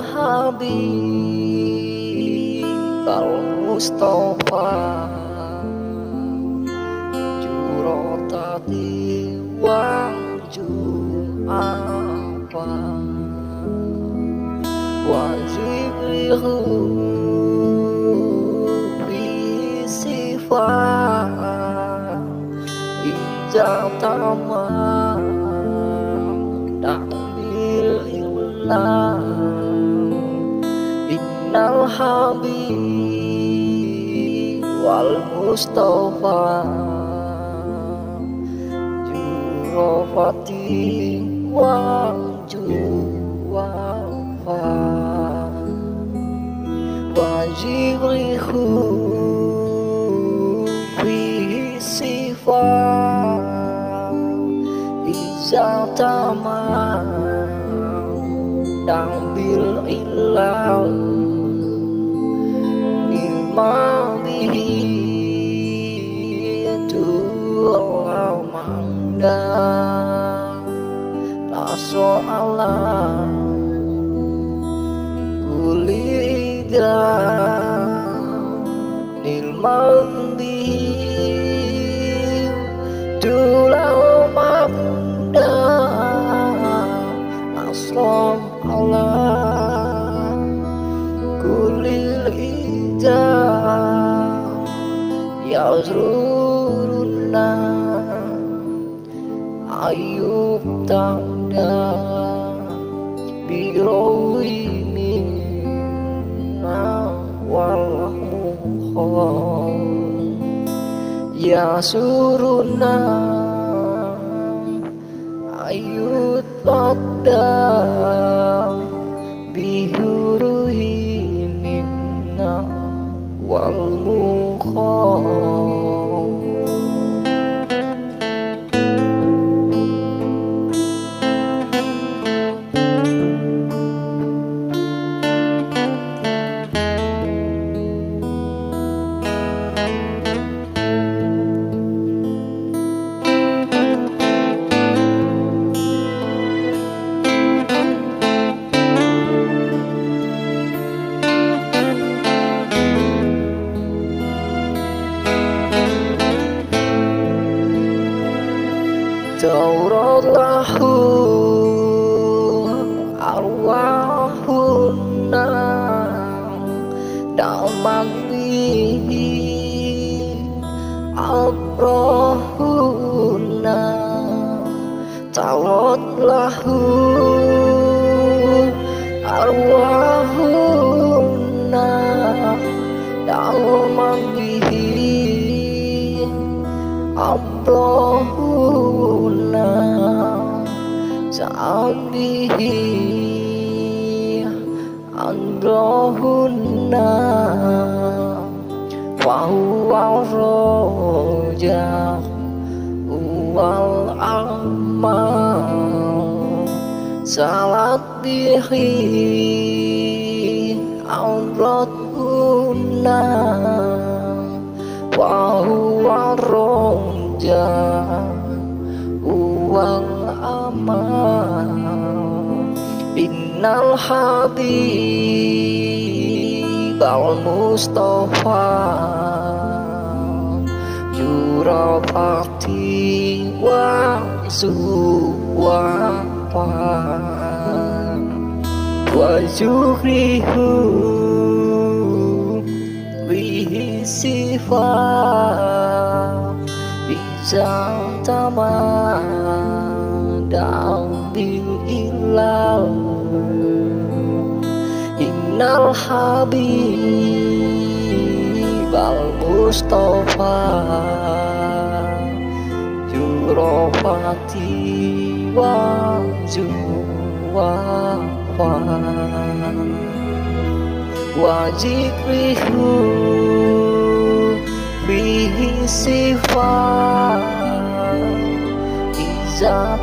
Habib Al-Mustafa Jurotati wang apa Wajib lihu Bisifa Ijab tamam Takbil ilah الحبيب والمصطفى جرفتي وجوافا وجبره فيه صفات إذا تمام بالإله لما به ترمنا لا سؤال kulida nilmandi tulau mabda aslam Allah yazruruna ayub tanda birowi Ya suruna ayut qadam تعوض له أرواحهن دعم به عبرهن سعى به عبرهن وهو الرجاء Wal amal Salat bihi Androhuna Wahuwa roja Wal amal Innal habib al mustafa Jurafati wa suwafa Wa zukrihu bihi sifat bil ilal Innal habib al mustafa Jurafati wa juwafa Wa zikrihu bihi sifat Iza